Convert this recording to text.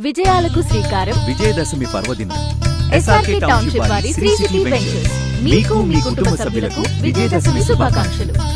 విజయాలకు శ్రీకారం. విజయదశమి పర్వదినం. ఎస్ఆర్కే టౌన్షిప్ వారి శ్రీ సిటీ వెంచర్స్ మీకు మీ కుటుంబ సభ్యులకు విజయదశమి శుభాకాంక్షలు.